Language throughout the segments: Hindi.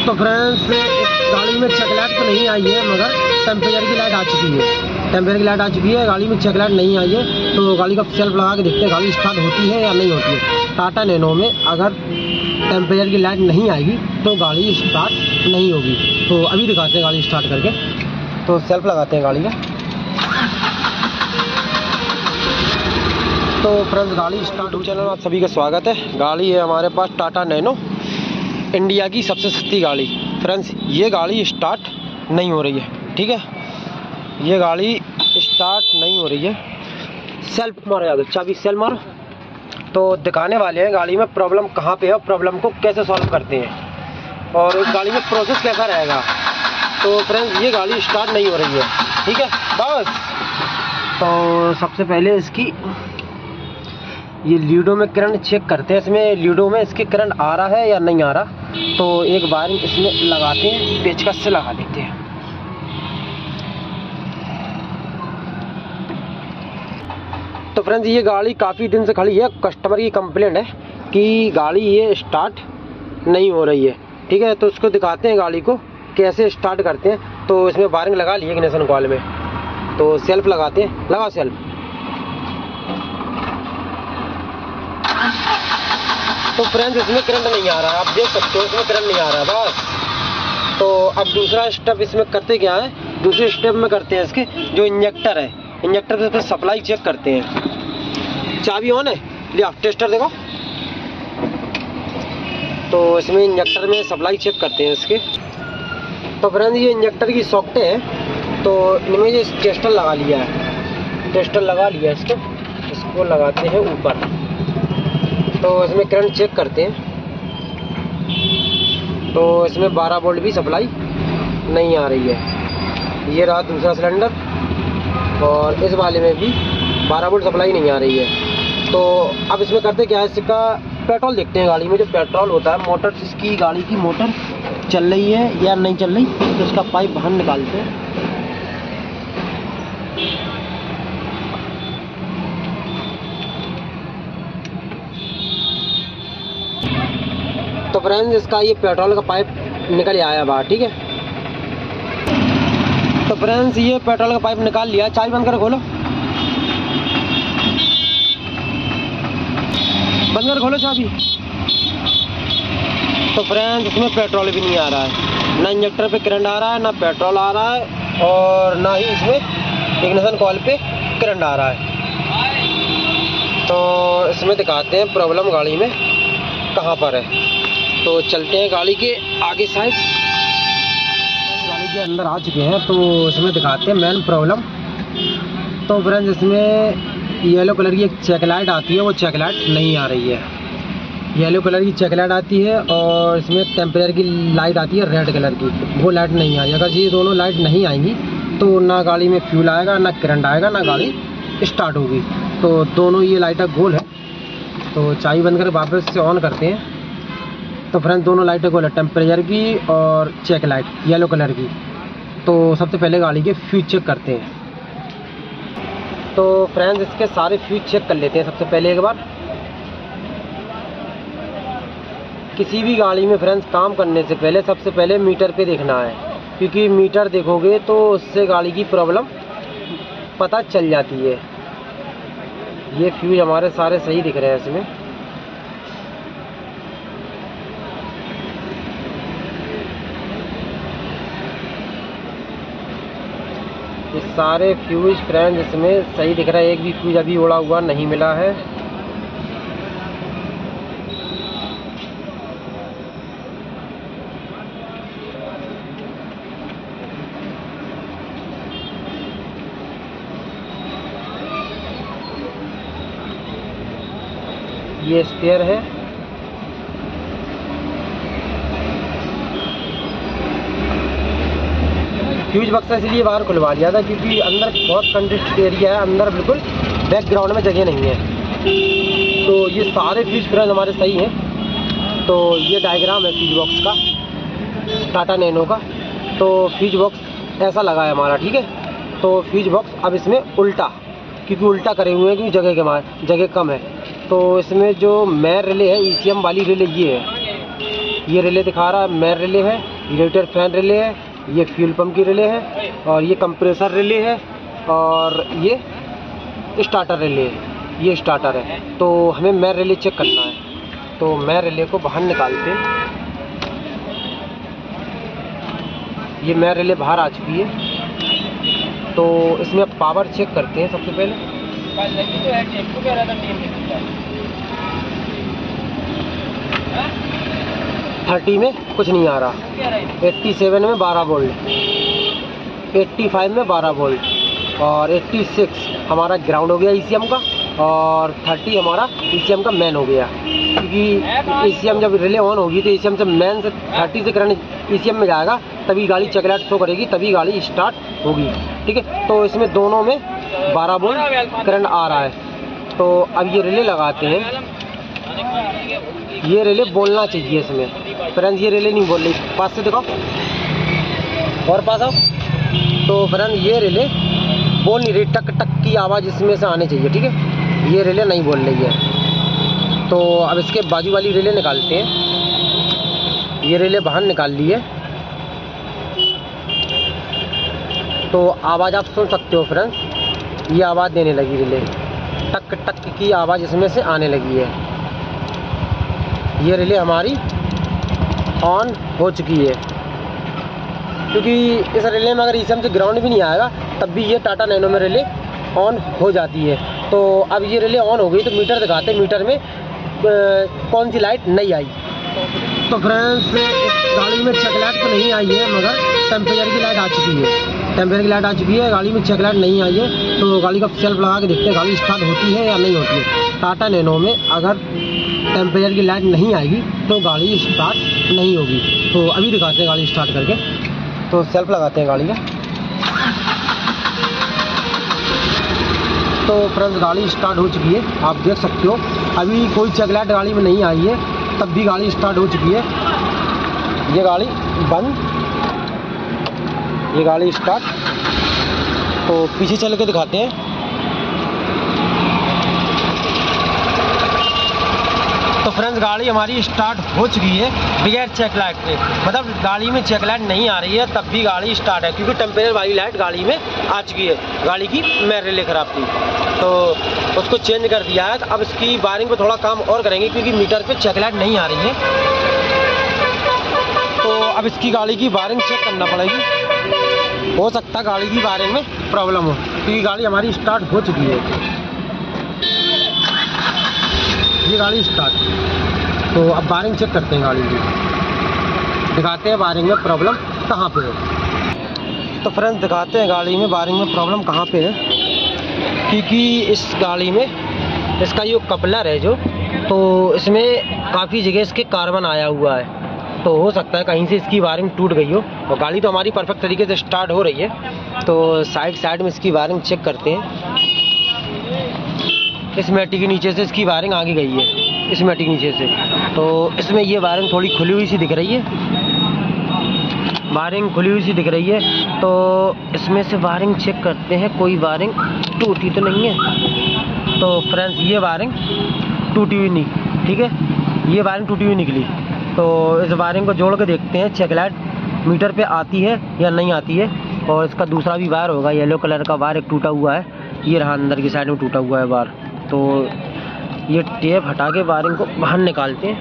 तो फ्रेंड्स गाड़ी में चेक तो नहीं आई है, मगर टेम्परेचर की लाइट आ चुकी है। टेम्परेचर की लाइट आ चुकी है, गाड़ी में चेक नहीं आई है तो गाड़ी का सेल्फ लगा के देखते हैं, गाड़ी स्टार्ट होती है या नहीं होती है। टाटा नैनो में अगर टेम्परेचर की लाइट नहीं आएगी तो गाड़ी स्टार्ट नहीं होगी। तो अभी दिखाते हैं गाड़ी स्टार्ट करके। तो सेल्फ लगाते हैं गाड़ी का। तो फ्रेंड्स गाड़ी स्टार्ट चैनल में आप सभी का स्वागत है। गाड़ी है हमारे पास टाटा नैनो इंडिया की सबसे सस्ती गाड़ी। फ्रेंड्स, ये गाड़ी स्टार्ट नहीं हो रही है, ठीक है? ये गाड़ी स्टार्ट नहीं हो रही है। सेल्फ मारो याद चाबी सेल मारो। तो दिखाने वाले हैं गाड़ी में प्रॉब्लम कहाँ पे है और प्रॉब्लम को कैसे सॉल्व करते हैं। और इस गाड़ी में प्रोसेस कैसा रहेगा। तो फ्रेंड्स ये गाड़ी स्टार्ट नहीं हो रही है, ठीक है? बस। तो सबसे पहले इसकी ये लीडो में करंट चेक करते हैं इसमें। लीडो में इसके करंट आ रहा है या नहीं आ रहा? तो एक बार इसमें लगाते हैं, पेचकस से लगा लेते हैं। तो फ्रेंड्स ये गाड़ी काफ़ी दिन से खड़ी है। कस्टमर की कंप्लेंट है कि गाड़ी ये स्टार्ट नहीं हो रही है। ठीक है तो उसको दिखाते हैं गाड़ी को, कैसे स्टार्ट करते हैं। तो इसमें वायरिंग लगा ली इग्निशन कॉल में। तो सेल्फ लगाते हैं। लगाओ सेल्फ तो फ्रेंड्स इसमें करंट नहीं आ रहा। है आप देख सकते हो, इसमें करंट नहीं आ रहा है बस। तो अब दूसरा स्टेप इसमें करते क्या है? दूसरे स्टेप में करते हैं इसके, जो इंजेक्टर है। इंजेक्टर पे सप्लाई चेक करते हैं। चाबी ऑन है? लिया टेस्टर देखो। तो इसमें इंजेक्टर में सप्लाई चेक करते हैं इसके। तो फ्रेंड्स ये इंजेक्टर की सॉकेट है। तो इनमें ये टेस्टर लगा लिया है। टेस्टर लगा लिया इसको। इसको लगाते हैं ऊपर। तो इसमें करंट चेक करते हैं। तो इसमें 12 वोल्ट भी सप्लाई नहीं आ रही है। ये रहा दूसरा सिलेंडर और इस वाले में भी 12 वोल्ट सप्लाई नहीं आ रही है। तो अब इसमें करते क्या? है इसका पेट्रोल देखते हैं गाड़ी में। जो पेट्रोल होता है मोटर इसकी गाड़ी की मोटर चल रही है या नहीं चल रही तो इसका पाइप बाहर निकालते हैं। फ्रेंड्स इसका ये पेट्रोल का पाइप निकल आया बाहर, ठीक है? तो फ्रेंड्स ये पेट्रोल का पाइप निकाल लिया चाबी बंद कर खोलो। बंद कर खोलो चाबी। तो फ्रेंड्स इसमें पेट्रोल भी नहीं आ रहा है। ना इंजेक्टर पे करंट आ रहा है, ना पेट्रोल आ रहा है, और ना ही इसमें इग्निशन कॉल पे करंट आ रहा है। तो इसमें दिखाते हैं प्रॉब्लम गाड़ी में कहाँ पर है। तो चलते हैं गाड़ी के आगे साइड गाड़ी के अंदर आ चुके हैं तो इसमें दिखाते हैं मेन प्रॉब्लम तो फ्रेंड्स इसमें येलो कलर की एक चेक लाइट आती है, वो चेक लाइट नहीं आ रही है। येलो कलर की चेक लाइट आती है और इसमें टेम्परेचर की लाइट आती है रेड कलर की। वो लाइट नहीं आई। अगर ये दोनों लाइट नहीं आएँगी तो ना गाड़ी में फ्यूल आएगा, ना करंट आएगा, ना गाड़ी स्टार्ट होगी। तो दोनों ये लाइटर गोल है। तो चाय बंद कर वापस से ऑन करते हैं। तो फ्रेंड्स दोनों लाइटें है टेम्परेचर की और चेक लाइट येलो कलर की। तो सबसे पहले गाड़ी के फ्यूज चेक करते हैं। तो फ्रेंड्स इसके सारे फ्यूज चेक कर लेते हैं सबसे पहले एक बार। किसी भी गाड़ी में फ्रेंड्स काम करने से पहले सबसे पहले मीटर पे देखना है। क्योंकि मीटर देखोगे तो उससे गाड़ी की प्रॉब्लम पता चल जाती है। ये फ्यूज हमारे सारे सही दिख रहे हैं इसमें। सारे फ्यूज फ्रेंड्स इसमें सही दिख रहा है, एक भी फ्यूज अभी उड़ा हुआ नहीं मिला है। ये स्पेयर है। फ्यूज बक्सा इसलिए बाहर खुलवा लिया था क्योंकि अंदर बहुत कंजेस्टेड एरिया है, अंदर बिल्कुल बैकग्राउंड में जगह नहीं है। तो ये सारे फ्यूज फ्रेंड हमारे सही हैं। तो ये डायग्राम है फ्यूज बॉक्स का टाटा नैनो का। तो फ्यूज बॉक्स ऐसा लगा है हमारा, ठीक है? तो फ्यूज बॉक्स अब इसमें उल्टा, क्योंकि उल्टा करे हुए हैं, क्योंकि जगह के मार जगह कम है। तो इसमें जो मैर रिले है ई वाली रिले ये है। ये रिले दिखा रहा है मैर रिले है लीटर फ़ैन रिले है ये फ्यूल पंप की रिले है और ये कंप्रेसर रिले है और ये स्टार्टर रिले है, ये स्टार्टर है। तो हमें मेर रिले चेक करना है। तो मैं रिले को बाहर निकालते ये मैं रिले बाहर आ चुकी है। तो इसमें पावर चेक करते हैं सबसे पहले। थर्टी में कुछ नहीं आ रहा। एट्टी सेवन में बारह बोल्ट एट्टी फाइव में बारह बोल्ट और एट्टी सिक्स हमारा ग्राउंड हो गया ई e का और थर्टी हमारा ई e का मैन हो गया। क्योंकि ई e जब रिले ऑन होगी तो ईसीएम से मैन से थर्टी से करंट ईसीएम में जाएगा, तभी गाड़ी चकलाट शो करेगी, तभी गाड़ी स्टार्ट होगी। ठीक है? तो इसमें दोनों में बारह वोल्ट करंट आ रहा है। तो अब ये रिले लगाते हैं। ये रिले बोलना चाहिए इसमें। फ्रेंड्स ये रेले नहीं बोल रही। पास से दिखाओ और पास आओ। तो फ्रेंड ये रिले बोल नहीं रही। टक टक की आवाज़ इसमें से आनी चाहिए, ठीक है? ये रिले नहीं बोल रही है। तो अब इसके बाजू वाली रिले निकालते हैं। ये रिले बाहर निकाल ली है। तो आवाज़ आप सुन सकते हो फ्रेंड्स ये आवाज़ देने लगी रिले टक टक की आवाज़ इसमें से आने लगी है। ये रिले हमारी ऑन हो चुकी है। क्योंकि इस रिले में अगर इस से ग्राउंड भी नहीं आएगा, तब भी ये टाटा नैनो में रिले ऑन हो जाती है। तो अब ये रिले ऑन हो गई तो मीटर दिखाते मीटर में कौन सी लाइट नहीं आई? तो फ्रेंड्स गाड़ी में चेक लाइट तो नहीं आई है, मगर टेम्परेचर की लाइट आ चुकी है। टेम्परेचर की लाइट आ चुकी है, गाड़ी में चेक लाइट नहीं आई है तो गाड़ी का सेल्फ लगा के देखते हैं, गाड़ी स्टार्ट होती है या नहीं होती है। टाटा नैनो में अगर टेम्परेचर की लाइट नहीं आएगी तो गाड़ी स्टार्ट नहीं होगी। तो अभी दिखाते हैं गाड़ी स्टार्ट करके। तो सेल्फ लगाते हैं गाड़ी का। तो फ्रेंड्स गाड़ी स्टार्ट हो चुकी है, आप देख सकते हो। अभी कोई चेक लाइट गाड़ी में नहीं आई है तब भी गाड़ी स्टार्ट हो चुकी है। ये गाड़ी बंद। ये गाड़ी स्टार्ट। तो पीछे चल के दिखाते हैं। फ्रेंड्स गाड़ी हमारी स्टार्ट हो चुकी है बगैर चेक लाइट के। मतलब गाड़ी में चेक लाइट नहीं आ रही है, तब भी गाड़ी स्टार्ट है, क्योंकि टेम्परेचर वाली लाइट गाड़ी में आ चुकी है। गाड़ी की मैं रिले ख़राब थी तो उसको चेंज कर दिया है, अब इसकी वायरिंग पर थोड़ा काम और करेंगे, क्योंकि मीटर पर चेक लाइट नहीं आ रही है। तो अब इसकी गाड़ी की वायरिंग चेक करना पड़ेगी। हो सकता है गाड़ी की वायरिंग में प्रॉब्लम हो, क्योंकि गाड़ी हमारी स्टार्ट हो चुकी है। ये गाड़ी स्टार्ट तो अब वायरिंग चेक करते हैं गाड़ी की। दिखाते हैं वायरिंग में प्रॉब्लम कहाँ पे है। तो फ्रेंड्स दिखाते हैं गाड़ी में वायरिंग में प्रॉब्लम कहाँ पे है। क्योंकि इस गाड़ी में इसका जो कपलर है जो तो इसमें काफ़ी जगह इसके कार्बन आया हुआ है। तो हो सकता है कहीं से इसकी वायरिंग टूट गई हो। और गाड़ी तो हमारी परफेक्ट तरीके से स्टार्ट हो रही है। तो साइड साइड में इसकी वायरिंग चेक करते हैं। इस मैटी के नीचे से इसकी वायरिंग आगे गई है, इस मैटी के नीचे से। तो इसमें ये वायरिंग थोड़ी खुली हुई सी दिख रही है। वायरिंग खुली हुई सी दिख रही है तो इसमें से वायरिंग चेक करते हैं, कोई वायरिंग टूटी तो नहीं है। तो फ्रेंड्स, ये वायरिंग टूटी हुई नहीं, ठीक है? ये वायरिंग टूटी हुई निकली। तो इस वायरिंग को जोड़ के देखते हैं चेक लाइट मीटर पे आती है या नहीं आती है, और इसका दूसरा भी वायर होगा येलो कलर का वायर एक टूटा हुआ है, ये रहा अंदर की साइड में टूटा हुआ है वायर। तो ये टेप हटा के वायरिंग को बाहर निकालते हैं।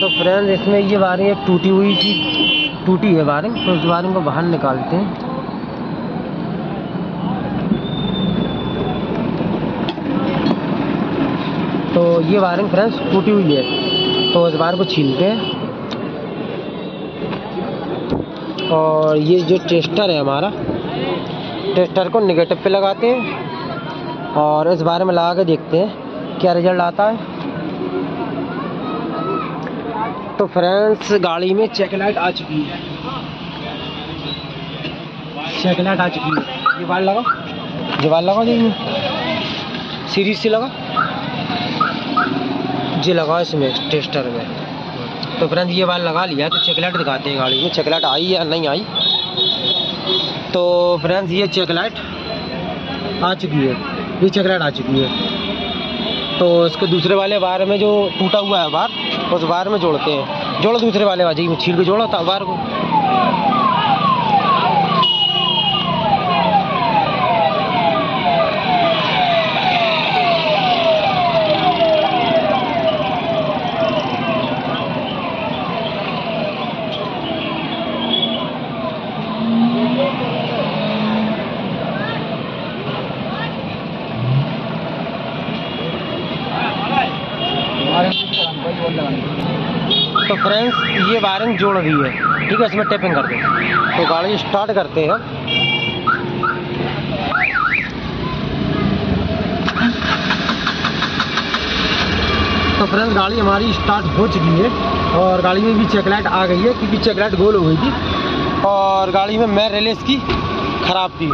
तो फ्रेंड्स इसमें ये वायरिंग एक टूटी हुई थी, टूटी है वायरिंग तो उस वायरिंग को बाहर निकालते हैं। तो ये वायरिंग फ्रेंड्स टूटी हुई है तो इस वायर को छीलते हैं। और ये जो टेस्टर है हमारा टेस्टर को निगेटिव पे लगाते हैं और इस बारे में लगा के देखते हैं क्या रिज़ल्ट आता है। तो फ्रेंड्स गाड़ी में चेक लाइट आ चुकी है। चेक लाइट आ चुकी है। बाल लगाओ। ये बाल लगाओ जी। सीरीज़ से लगा जी लगाओ इसमें टेस्टर में। तो फ्रेंड्स ये बाल लगा लिया तो चेकलाइट दिखाते हैं गाड़ी में। चेकलाइट आई या नहीं आई? तो फ्रेंड्स, ये चेक लाइट आ चुकी है। ये चेक लाइट आ चुकी है। तो इसके दूसरे वाले वायर में जो टूटा हुआ है वायर, उस वायर में जोड़ते हैं। जोड़ो दूसरे वाले वाजी में छील के जोड़ो वायर को। तो फ्रेंड्स ये वायरिंग जोड़ दी है। ठीक है, इसमें टेपिंग कर दे। तो गाड़ी स्टार्ट करते हैं। तो फ्रेंड्स गाड़ी हमारी स्टार्ट हो चुकी है और गाड़ी में भी चेक लाइट आ गई है क्योंकि चेक लाइट गोल हो गई थी। और गाड़ी में मैं रेल की ख़राब थी।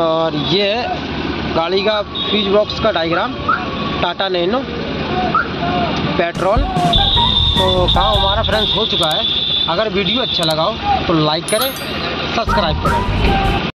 और ये है गाड़ी का फ्यूज बॉक्स का डायग्राम टाटा नैनो पेट्रोल तो काम हमारा फ्रेंड्स हो चुका है। अगर वीडियो अच्छा लगा हो तो लाइक करें सब्सक्राइब करें।